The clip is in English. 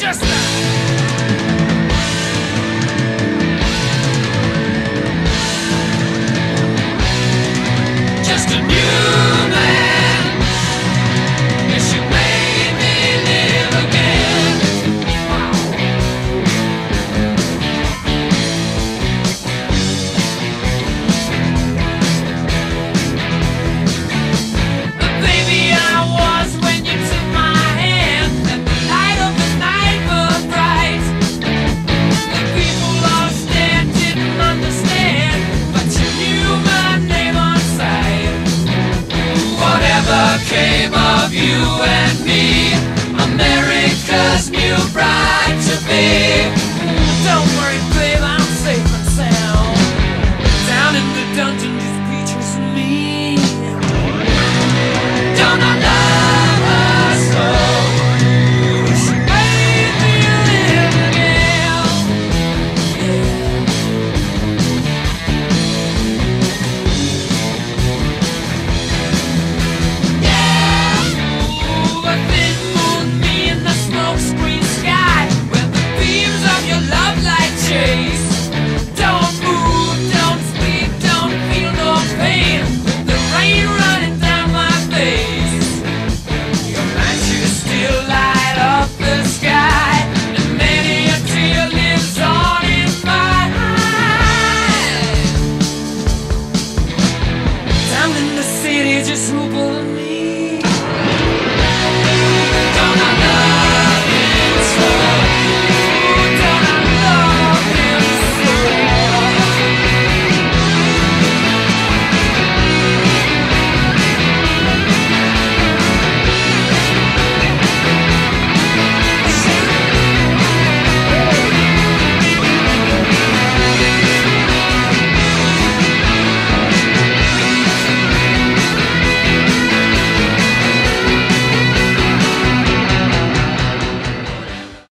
just that. Just a new shame of you and me. City just swoop on me